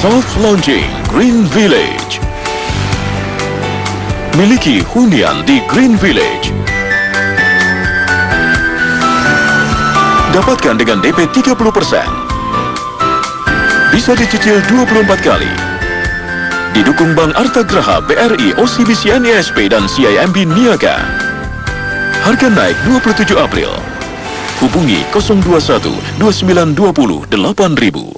Soft Launching Green Village. Miliki hunian di Green Village. Dapatkan dengan DP 30%. Bisa dicicil 24 kali. Didukung Bank Artagraha, BRI, OCBC, NISP, dan CIMB Niaga. Harga naik 27 April. Hubungi 021 2920 8000.